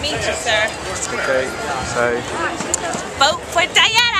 meet you, sir. Okay, so Vote for Diana!